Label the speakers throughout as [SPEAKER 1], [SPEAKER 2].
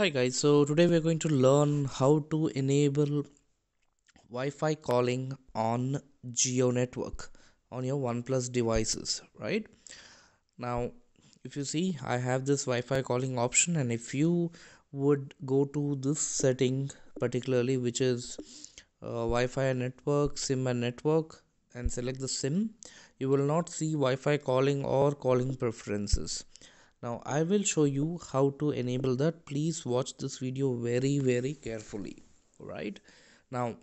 [SPEAKER 1] Hi guys, so today we're going to learn how to enable Wi-Fi calling on Jio network on your OnePlus devices, right? Now, if you see, I have this Wi-Fi calling option and if you would go to this setting particularly which is uh, Wi-Fi network, SIM and network and select the SIM, you will not see Wi-Fi calling or calling preferences now i will show you how to enable that. Please watch this video very very carefully. Right now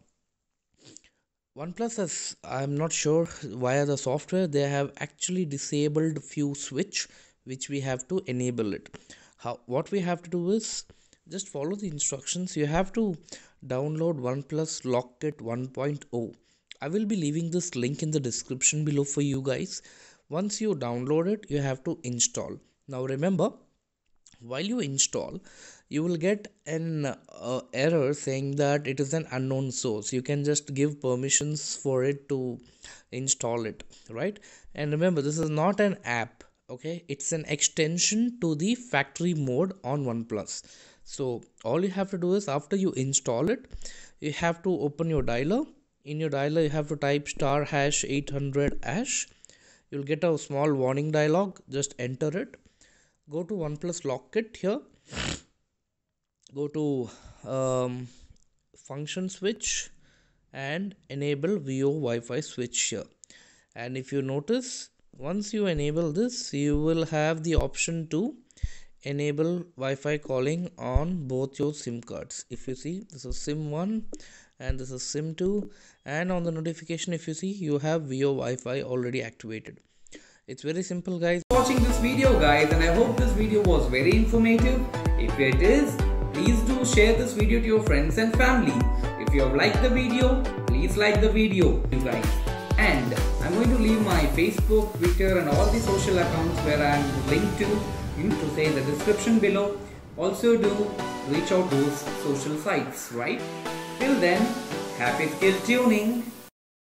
[SPEAKER 1] oneplus has i'm not sure via the software they have actually disabled few switch which we have to enable it. How what we have to do is just follow the instructions. You have to download oneplus Logkit 1.0 i will be leaving this link in the description below for you guys. Once you download it you have to install now remember while you install you will get an uh, error saying that it is an unknown source. You can just give permissions for it to install it right? And remember this is not an app okay? It's an extension to the factory mode on oneplus. So all you have to do is after you install it you have to open your dialer. In your dialer you have to type star hash 800 hash. You'll get a small warning dialog. Just enter it go to OnePlus Logkit here. Go to um, function switch and enable VO Wi-Fi switch here. And if you notice once you enable this you will have the option to enable Wi-Fi calling on both your SIM cards. If you see this is SIM 1 and this is SIM 2 and on the notification if you see you have VO Wi-Fi already activated. It's very simple guys
[SPEAKER 2] watching this video guys and I hope this video was very informative. If it is, please do share this video to your friends and family. If you have liked the video, please like the video you guys. And I'm going to leave my Facebook, Twitter and all the social accounts where I'm linked to in to say the description below. Also do reach out those social sites, right? Till then, happy skill tuning.